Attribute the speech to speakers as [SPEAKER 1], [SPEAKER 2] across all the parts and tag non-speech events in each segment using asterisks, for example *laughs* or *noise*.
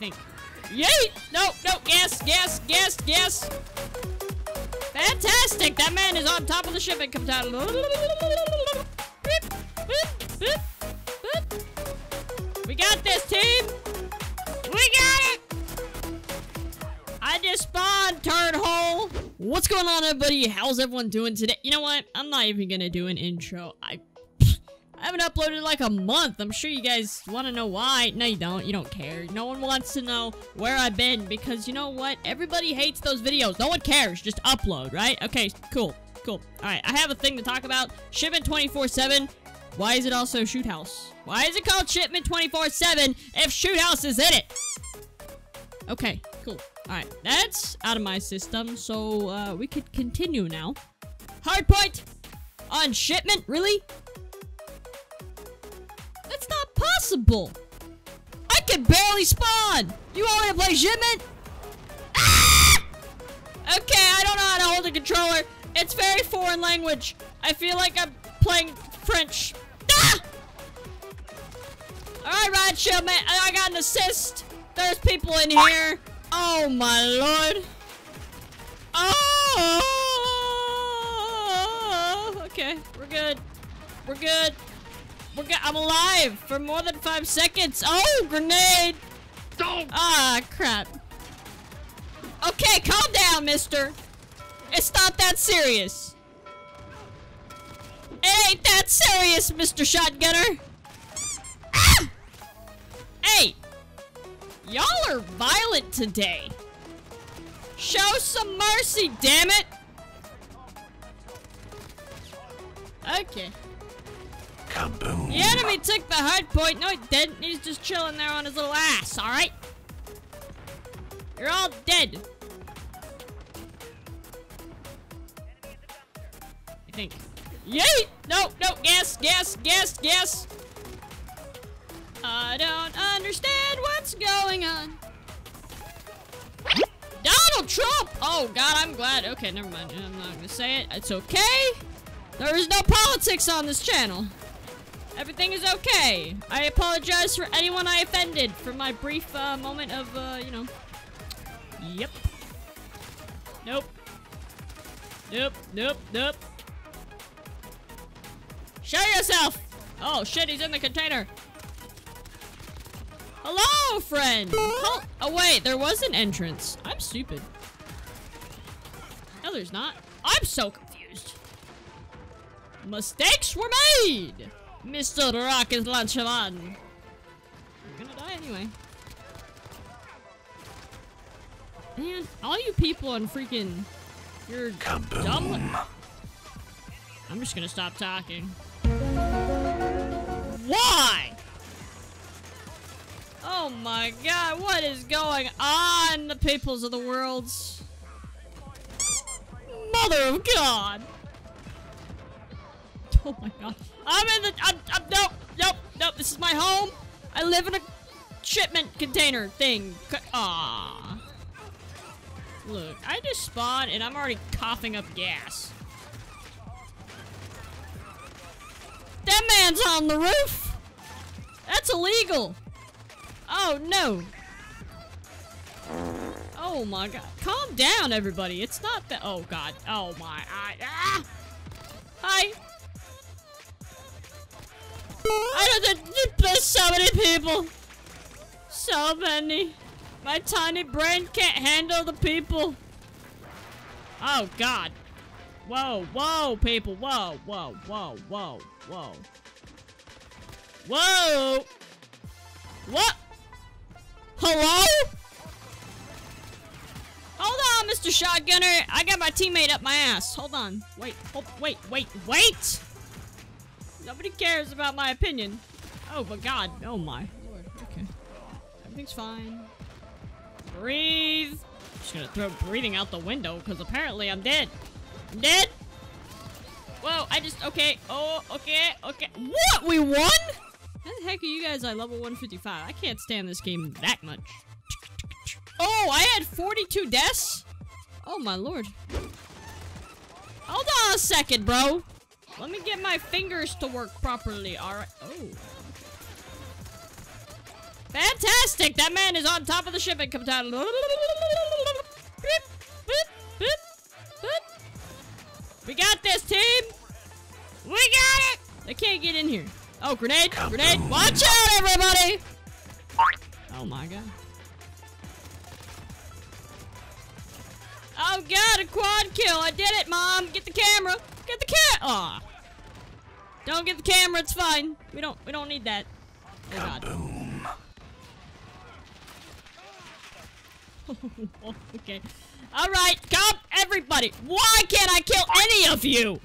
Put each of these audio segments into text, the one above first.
[SPEAKER 1] think. Yeet! No, no, gas, gas, gas, gas! Fantastic! That man is on top of the ship and comes out. We got this, team! We got it! I just spawned, turd hole! What's going on, everybody? How's everyone doing today? You know what? I'm not even gonna do an intro. I I haven't uploaded in like a month. I'm sure you guys want to know why. No, you don't. You don't care. No one wants to know where I've been because you know what? Everybody hates those videos. No one cares. Just upload, right? Okay, cool. Cool. Alright, I have a thing to talk about. Shipment 24-7. Why is it also Shoot House? Why is it called Shipment 24-7 if Shoot House is in it? Okay, cool. Alright, that's out of my system, so uh, we could continue now. Hardpoint on shipment? Really? Not possible! I can barely spawn! You me to play shipment? Okay, I don't know how to hold a controller. It's very foreign language. I feel like I'm playing French. Ah! Alright, Rod Shipment, I got an assist. There's people in here. Oh my lord. Oh! Okay, we're good. We're good. We're. I'm alive for more than five seconds. Oh, grenade!
[SPEAKER 2] Don't!
[SPEAKER 1] Ah, crap. Okay, calm down, mister. It's not that serious. It ain't that serious, Mr. Shotgunner. Ah! Hey! Y'all are violent today. Show some mercy, damn it! Okay.
[SPEAKER 2] Kaboom!
[SPEAKER 1] The enemy took the hard point. No, he didn't. He's just chilling there on his little ass, alright? You're all dead. I think. Yeet! No, no, gas, gas, gas, gas! I don't understand what's going on. Donald Trump! Oh, God, I'm glad. Okay, never mind. I'm not gonna say it. It's okay. There is no politics on this channel. Everything is okay. I apologize for anyone I offended for my brief uh, moment of, uh, you know. Yep. Nope. Nope, nope, nope. Show yourself! Oh shit, he's in the container. Hello, friend! Hel oh wait, there was an entrance. I'm stupid. No, there's not. I'm so confused. Mistakes were made! Mr. Rocket Launchavan. You're gonna die anyway. Man, all you people on freaking... You're dumb.
[SPEAKER 2] Kaboom!
[SPEAKER 1] I'm just gonna stop talking. Why? Oh my god, what is going on, the peoples of the worlds? Mother of God! *laughs* Oh my god. I'm in the- I'm- I'm- nope, nope, nope, this is my home! I live in a shipment container thing. Ah. Look, I just spawned and I'm already coughing up gas. That man's on the roof! That's illegal! Oh no! Oh my god. Calm down, everybody. It's not that- Oh god. Oh my- I- ah! Hi! I don't- There's so many people! So many! My tiny brain can't handle the people! Oh god. Whoa, whoa, people, whoa, whoa, whoa, whoa, whoa. Whoa! What? Hello? Hold on, Mr. Shotgunner. I got my teammate up my ass. Hold on. Wait, hold, wait, wait, wait! Nobody cares about my opinion. Oh, but God. Oh my lord. Okay. Everything's fine. Breathe. just gonna throw breathing out the window because apparently I'm dead. I'm dead. Whoa, I just, okay. Oh, okay, okay. What? We won? How the heck are you guys at level 155? I can't stand this game that much. Oh, I had 42 deaths? Oh my lord. Hold on a second, bro. Let me get my fingers to work properly, alright. Oh. Fantastic! That man is on top of the ship and comes down. We got this, team! We got it! They can't get in here. Oh, grenade! Grenade! Watch out, everybody! Oh my god. Oh god, a quad kill! I did it, mom! Get the camera! Aw. Don't get the camera, it's fine. We don't we don't need that. Oh god.
[SPEAKER 2] Boom. *laughs*
[SPEAKER 1] okay. Alright, come everybody! Why can't I kill any of you?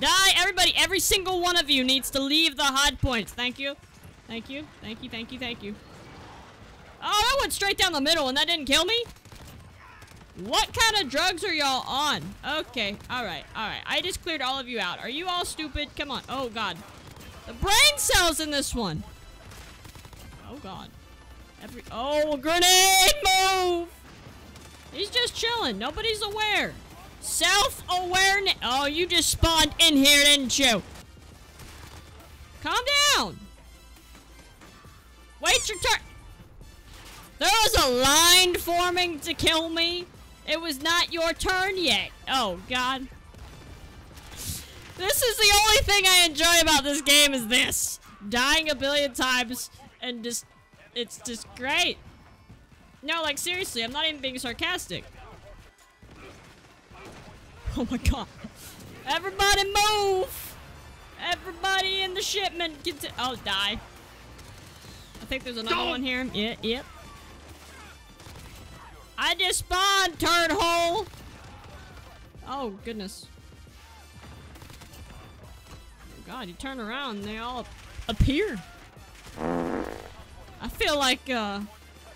[SPEAKER 1] Die, everybody! Every single one of you needs to leave the hard points. Thank you. Thank you. Thank you, thank you, thank you. Oh, that went straight down the middle and that didn't kill me? What kind of drugs are y'all on? Okay, alright, alright. I just cleared all of you out. Are you all stupid? Come on. Oh, God. The brain cells in this one. Oh, God. Every- Oh, grenade move! He's just chilling. Nobody's aware. Self-awareness. Oh, you just spawned in here, didn't you? Calm down. Wait your turn. There was a line forming to kill me. It was not your turn yet. Oh, God. This is the only thing I enjoy about this game is this. Dying a billion times and just... It's just great. No, like, seriously, I'm not even being sarcastic. *laughs* Oh my god. Everybody move! Everybody in the shipment get to- Oh, die. I think there's another
[SPEAKER 2] Don't.
[SPEAKER 1] one here. Yeah, yep. I just spawned, turd hole! Oh, goodness. Oh god, you turn around and they all appear. I feel like, uh...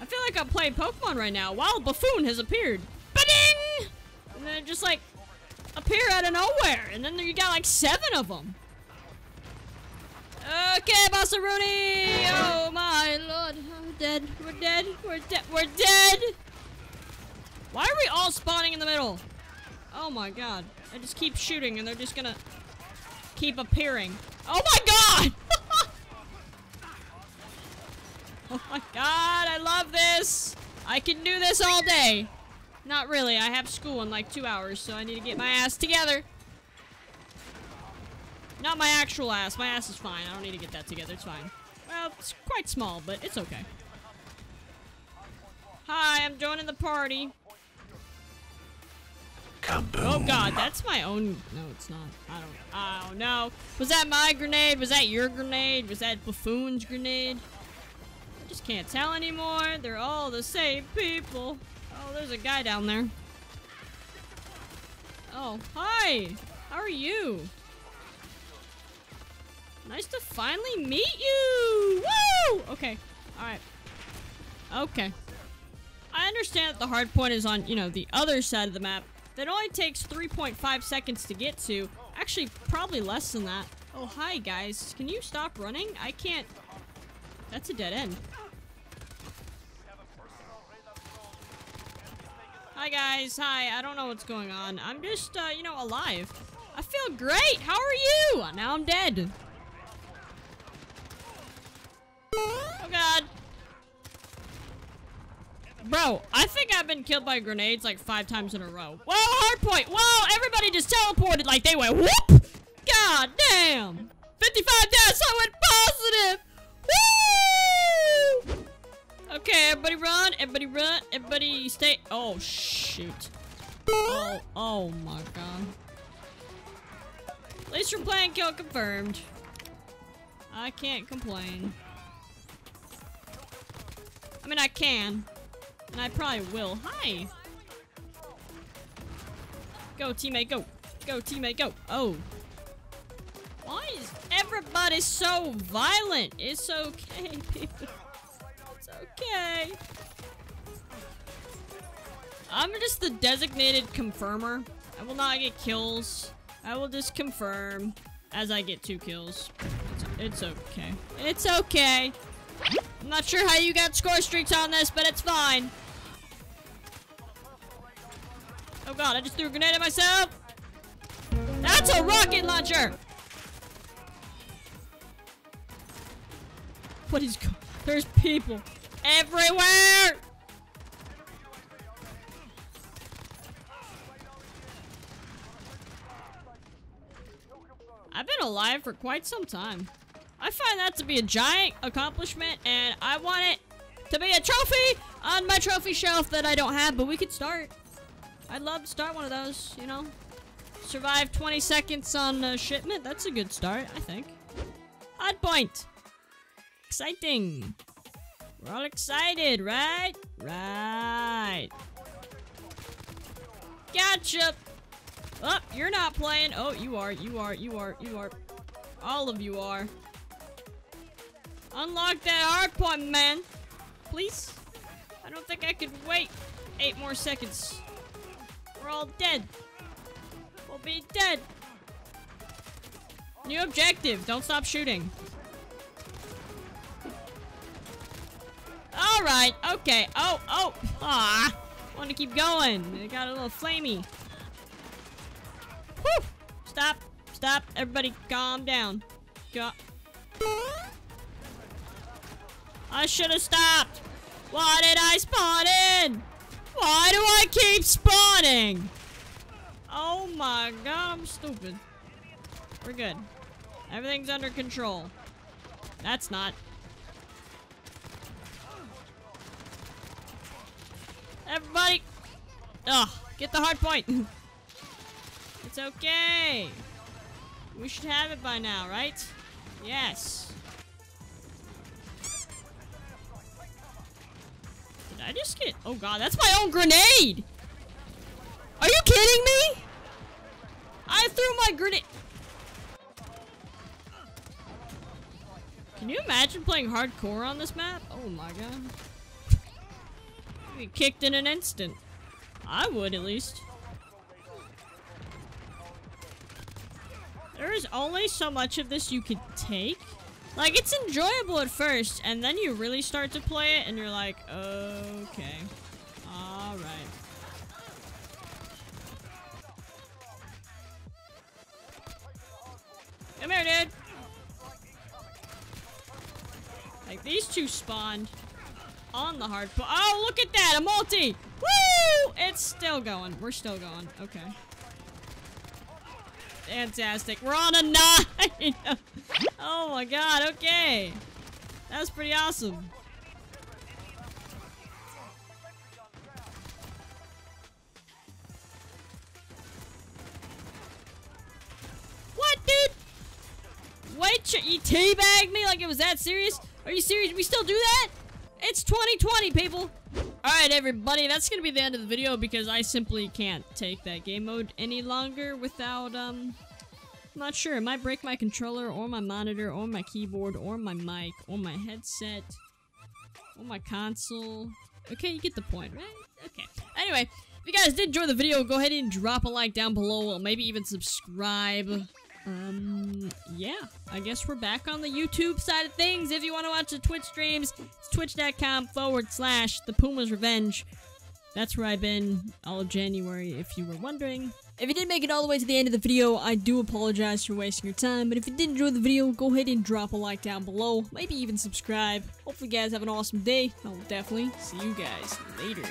[SPEAKER 1] I feel like I'm playing Pokemon right now. Wild Buffoon has appeared. Ba-ding! And then just like appear out of nowhere. And then you got like seven of them. Okay, Basaruni! Oh my lord. I'm dead. We're dead. We're dead. We're dead! Why are we all spawning in the middle? Oh my god. I just keep shooting and they're just gonna keep appearing. Oh my god! *laughs* oh my god, I love this! I can do this all day. Not really, I have school in like two hours, so I need to get my ass together. Not my actual ass, my ass is fine. I don't need to get that together, it's fine. Well, it's quite small, but it's okay. Hi, I'm joining the party.
[SPEAKER 2] Kaboom.
[SPEAKER 1] Oh god, that's my own. No, it's not. I don't. Oh, I don't know. Was that my grenade? Was that your grenade? Was that Buffoon's grenade? I just can't tell anymore. They're all the same people. Oh, there's a guy down there. Oh, hi. How are you? Nice to finally meet you. Woo! Okay. All right. Okay. I understand that the hard point is on, you know, the other side of the map. That only takes 3.5 seconds to get to. Actually, probably less than that. Oh, hi, guys. Can you stop running? I can't... That's a dead end. Hi, guys. Hi. I don't know what's going on. I'm just, uh, you know, alive. I feel great. How are you? Now I'm dead. Oh, God. Bro, I think I've been killed by grenades like five times in a row. Whoa, hard point. Whoa, everybody just teleported like they went whoop. God damn. 55 deaths, I went positive. Woo! Okay, everybody run, everybody run, everybody stay. Oh, shoot. Oh, oh my god. At least you're playing kill confirmed. I can't complain. I mean, I can. And I probably will. Hi! Go, teammate, go! Go, teammate, go! Oh. Why is everybody so violent? It's okay, people. *laughs* It's okay. I'm just the designated confirmer. I will not get kills. I will just confirm as I get two kills. It's, it's okay. It's okay. I'm not sure how you got score streaks on this, but it's fine. Oh god, I just threw a grenade at myself! That's a rocket launcher! Everybody's go- There's people everywhere! I've been alive for quite some time. I find that to be a giant accomplishment, and I want it to be a trophy on my trophy shelf that I don't have, but we could start. I'd love to start one of those, you know? Survive 20 seconds on a shipment, that's a good start, I think. Hard point. Exciting. We're all excited, right? Right. Gotcha. Oh, you're not playing. Oh, you are, you are, you are, you are. All of you are. Unlock that hard point, man. Please? I don't think I could wait eight more seconds. We're all dead. We'll be dead. New objective. Don't stop shooting. Alright. Okay. Oh, oh. Ah. Want to keep going. It got a little flamey. Whew. Stop. Stop. Everybody calm down. Go. I should have stopped. Why did I spawn in? Why do I keep spawning? Oh my god, I'm stupid. We're good. Everything's under control. That's not. Everybody! Ugh, get the hard point. *laughs* it's okay. We should have it by now, right? Yes. I just get... Oh god, that's my own grenade! Are you kidding me? I threw my grenade... Can you imagine playing hardcore on this map? Oh my god. Get kicked in an instant. I would, at least. There is only so much of this you can take. Like, it's enjoyable at first, and then you really start to play it, and you're like, okay. Alright. Come here, dude. Like, these two spawned on the hard po- Oh, look at that! A multi! Woo! It's still going. We're still going. Okay. Fantastic. We're on a *laughs* nine! Oh my god, okay. That was pretty awesome. What, dude? Wait, you teabagged me like it was that serious? Are you serious? We still do that? It's 2020, people! Alright, everybody, that's gonna be the end of the video because I simply can't take that game mode any longer without, um... Not sure. It might break my controller, or my monitor, or my keyboard, or my mic, or my headset, or my console. Okay, you get the point, right? Okay. Anyway, if you guys did enjoy the video, go ahead and drop a like down below, or maybe even subscribe. Um, yeah, I guess we're back on the YouTube side of things. If you want to watch the Twitch streams, it's twitch.com forward slash the Puma's Revenge. That's where I've been all of January, if you were wondering. If you did make it all the way to the end of the video, I do apologize for wasting your time, but if you did enjoy the video, go ahead and drop a like down below, maybe even subscribe. Hopefully you guys have an awesome day, I'll definitely see you guys later.